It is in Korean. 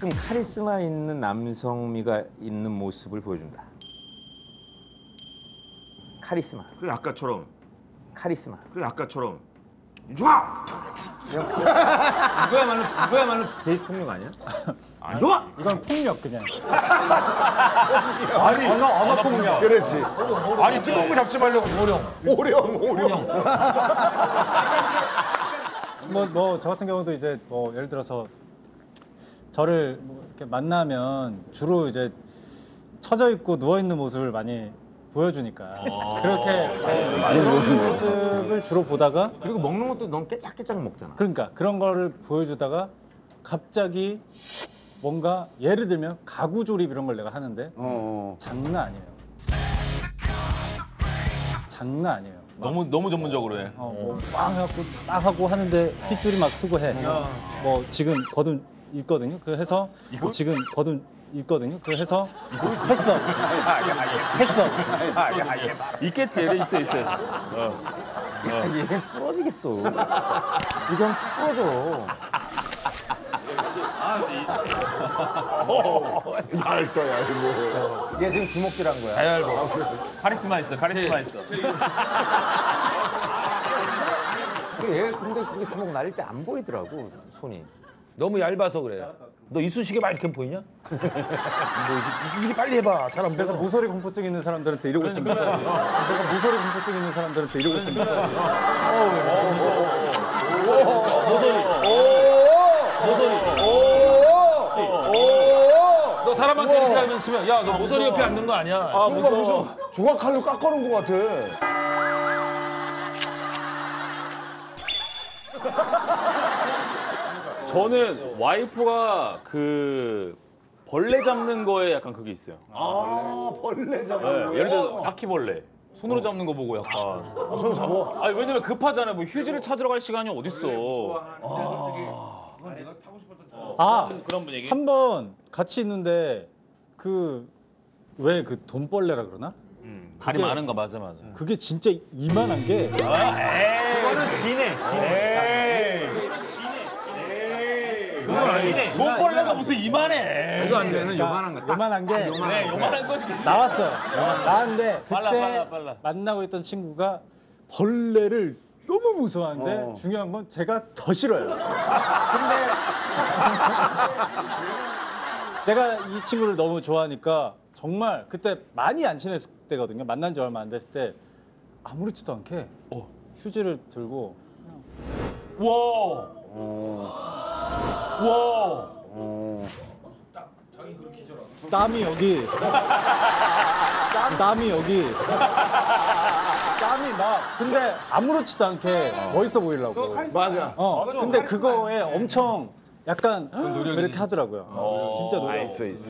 가끔 카리스마 있는 남성미가 있는 모습을 보여준다. 카리스마, 그래 아까처럼. 카리스마. 그래 아까처럼. 좋아. 이거야말로 이거야말로 데이트 폭력 아니야? 안 좋아. 이건 폭력 그냥. 아니 언어 언어 폭력. 그렇지. 아니 뜨거운 거 잡지 말려고 오령. 오령 오령. 뭐뭐저 같은 경우도 이제 뭐 예를 들어서 저를 뭐 이렇게 만나면 주로 이제 처져 있고 누워 있는 모습을 많이 보여주니까 그렇게 많이 누운 모습을 주로 보다가 그리고 먹는 것도 너무 깨짝깨짝 먹잖아. 그러니까 그런 거를 보여주다가 갑자기 뭔가 예를 들면 가구 조립 이런 걸 내가 하는데 어. 장난 아니에요. 장난 아니에요. 너무 너무 전문적으로 해. 어, 뭐빵 해갖고 딱 하고 하는데 핏줄이 막 쓰고 해. 뭐 지금 거둔 있거든요. 그 해서 뭐 지금 거둔 있거든요. 그 해서 했어. 했어. 있겠지, 얘 있어 있어. 야, 얘는 부러지겠어. 이거 형 부러져. 얇다 얇고. 얘 지금 주먹질한 거야. 카리스마 있어, 카리스마 있어. 얘 근데 그게 주먹 날릴 때 안 보이더라고 손이. 너무 얇아서 그래. 너 이쑤시개 막 이렇게 보이냐? 너 이쑤- 이쑤시개 빨리 해봐. 잘 안 그래서 보여. 무소리 공포증 있는 사람들한테 이러고 있습니다. 그래서 무소리 공포증 있는 사람들한테 이러고 있습니다. 너 사람한테 이렇게 하면 쓰면 야 너 모서리 옆에 앉는 거 아니야? 아 뭔가 무서워. 무슨 조각칼로 깎아놓은 것 같아. 저는 와이프가 그 벌레 잡는 거에 약간 그게 있어요. 아 벌레. 네, 예를 들어 바퀴벌레. 손으로 잡는 거 보고 약간. 아, 손 잡아. 아니 왜냐면 급하잖아요. 뭐 휴지를 찾으러 갈 시간이 어딨어. 아, 그런 분위기. 한 번 같이 있는데 그 왜 그 돈벌레라 그러나? 다리 그게- 많은가 맞아 맞아. 그게 진짜 이만한 게 그거는 지네, 지네. 돈벌레가 무슨 이만해. 이거 안 되는 요만한 거. 딱 요만한 게 네, 요만한 거지. 나왔어요. 나왔는데 그때 빨라, 빨라, 빨라. 만나고 있던 친구가 벌레를 너무 무서워하는데 어. 중요한 건 제가 더 싫어요. 근데 내가 이 친구를 너무 좋아하니까 정말 그때 많이 안 친했을 때거든요. 만난 지 얼마 안 됐을 때 아무렇지도 않게 어, 휴지를 들고 와. 와. 땀이 여기. 땀이 여기. 땀이 막. 근데 아무렇지도 않게 멋있어 보이려고. 맞아. 어 근데 그거에 엄청 약간 이렇게 하더라고요. 진짜 노력. 있어 있어.